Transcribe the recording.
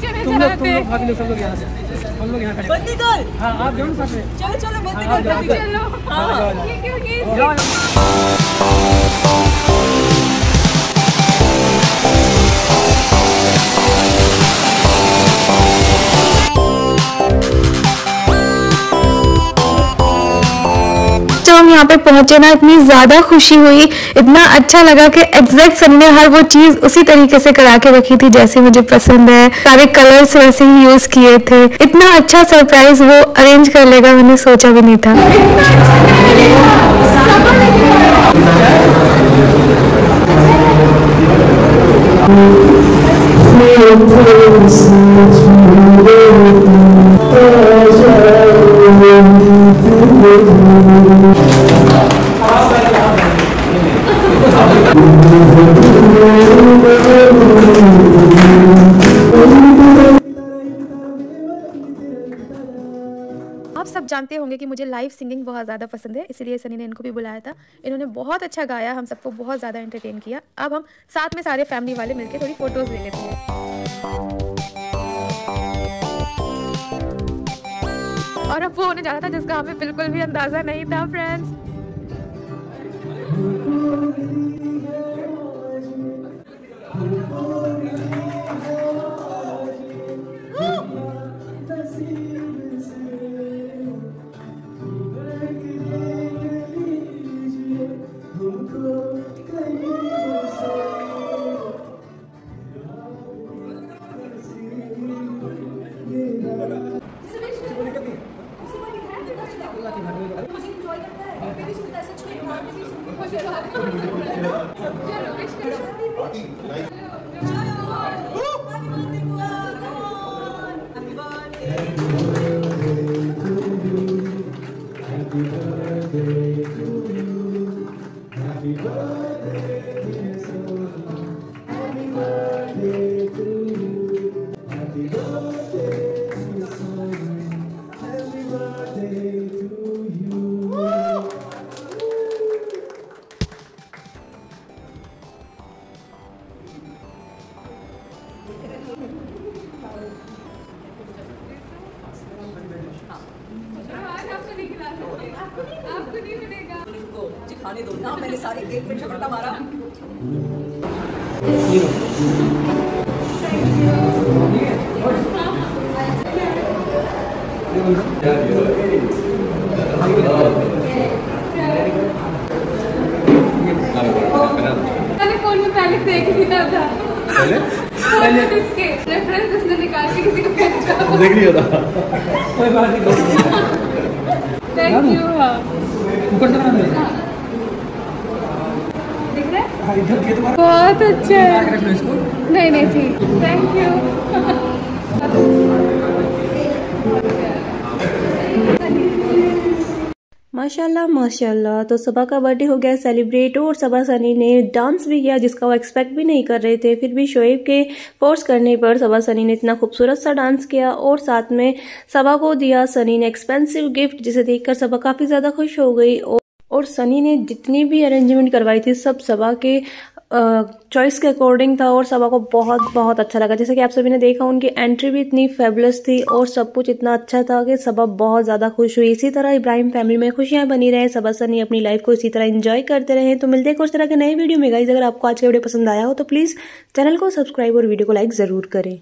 पीछे नहीं तुम लोग तुम लोग भाभी लोग सब लोग यहाँ से। हम लोग यहाँ खड़े। बंदी कर हाँ आप जाओ ना साथ में। चलो चलो बंदी हाँ, कर कर चलो। हाँ। ये क्यों ये हम यहाँ पे पहुँचे ना, इतनी ज़्यादा खुशी हुई, इतना अच्छा लगा कि एग्जैक्ट सनी ने हर वो चीज़ उसी तरीके से करा के रखी थी जैसे मुझे पसंद है। सारे कलर्स वैसे ही यूज़ किए थे। इतना अच्छा सरप्राइज़ वो अरेंज कर लेगा, मैंने सोचा भी नहीं था। आप सब जानते होंगे कि मुझे लाइव सिंगिंग बहुत ज़्यादा पसंद है, इसलिए सनी ने इनको भी बुलाया था। इन्होंने बहुत अच्छा गाया, हम सबको बहुत ज़्यादा एंटरटेन किया। अब हम साथ में सारे फैमिली वाले मिलके थोड़ी फ़ोटोज़ ले लेते हैं। और अब वो होने जा रहा था जिसका हमें बिल्कुल भी अंदाज़ा नहीं था फ्रेंड्स आज खाने दो। ना मैंने सारे केक में झपटा मारा। मैंने फ़ोन में पहले देख लिया था। पहले? फ़ोन में इसके रेफरेंस इसने निकाल के किसी को भेजा देख लिया था। कोई बात नहीं थैंक यू हाँ ऊपर से बना दिख रहा है हाँ इधर ये तुम्हारा बहुत अच्छा है। नहीं नहीं ठीक। थैंक यू माशाल्लाह माशाल्लाह। तो सबा का बर्थडे हो गया सेलिब्रेट और सबा सनी ने डांस भी किया जिसका वो एक्सपेक्ट भी नहीं कर रहे थे। फिर भी शोएब के फोर्स करने पर सबा सनी ने इतना खूबसूरत सा डांस किया। और साथ में सबा को दिया सनी ने एक्सपेंसिव गिफ्ट जिसे देखकर सबा काफ़ी ज़्यादा खुश हो गई। और और सनी ने जितनी भी अरेंजमेंट करवाई थी, सब सबा के चॉइस के अकॉर्डिंग था और सबा को बहुत बहुत अच्छा लगा। जैसे कि आप सभी ने देखा, उनकी एंट्री भी इतनी फेबुलस थी और सब कुछ इतना अच्छा था कि सबा बहुत ज़्यादा खुश हुई। इसी तरह इब्राहिम फैमिली में खुशियाँ बनी रहे, सबा, सनी अपनी लाइफ को इसी तरह एंजॉय करते रहे। तो मिलते हैं कुछ तरह के नए वीडियो में। गाइज़ अगर आपको आज का वीडियो पसंद आया हो तो प्लीज़ चैनल को सब्सक्राइब और वीडियो को लाइक ज़रूर करें।